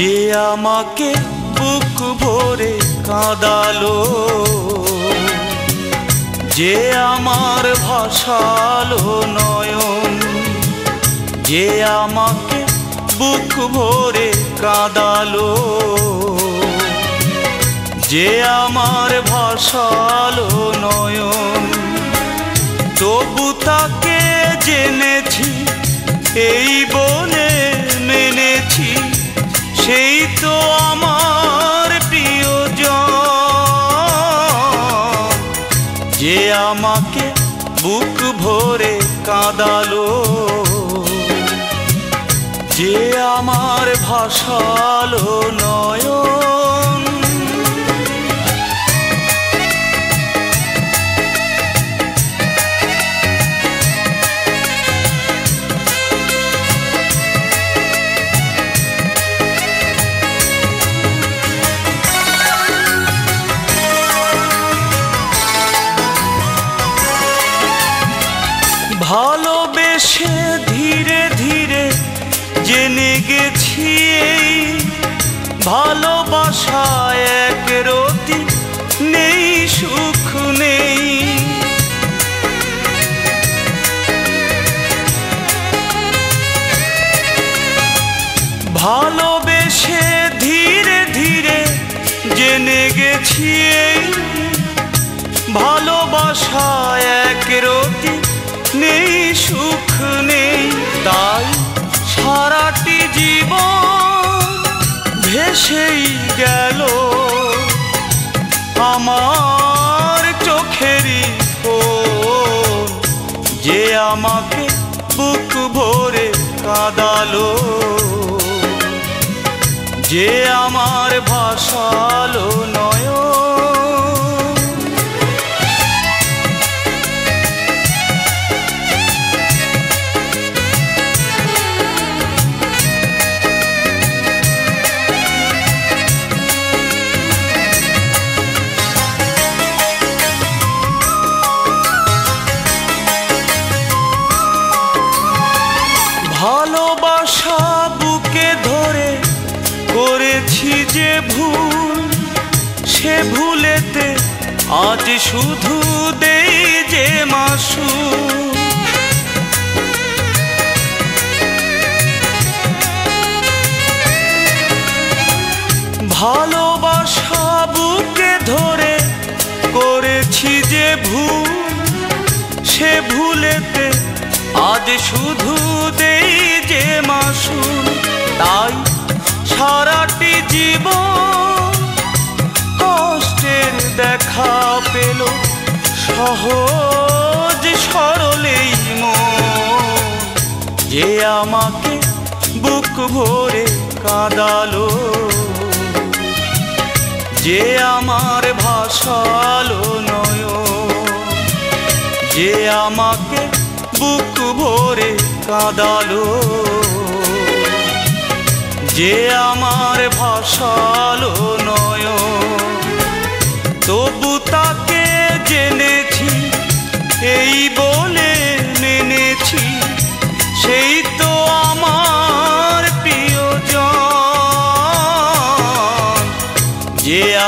যে আমাকে বুক ভরে কাঁদালো, যে আমার ভাসালো নয়ন, যে আমাকে বুক ভরে কাঁদালো, যে আমার ভাসালো নয়ন। তবু তাকে জেনেছি এই বলে আমাকে বুক ভরে কাঁদালো। যে আমার ভাসালো নয়ন ভালোবাসায় এক রতি নেই, সুখ নেই। ভালোবেসে ধীরে ধীরে জেনে গেছি এই ভালোবাসায় এক রতি নেই, সুখ নেই। তাই ভেসেই গেল। আমার চোখেরই কোণ যে আমাকে বুক ভরে কাদালো। যে আমার ভাষালো নয়ন ভুল, সে ভুলেতে আজ শুধু দেই যে মাসু ভালোবাসা বুকে ধরে করেছি যে ভুল, সে ভুলেতে আজ শুধু দেই যে মাসুল। তাই সারাটি জীবন সহজ সরলেই মন। যে আমাকে বুক ভরে কাঁদালো, যে আমার ভাসালো নয়ন, যে আমাকে বুক ভরে কাঁদালো, যে আমার ভাসালো নয়ন।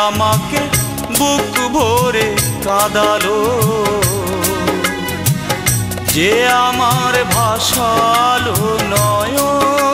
আমাকে বুক ভরে কাঁদালো। যে আমার ভাষালো নয়ন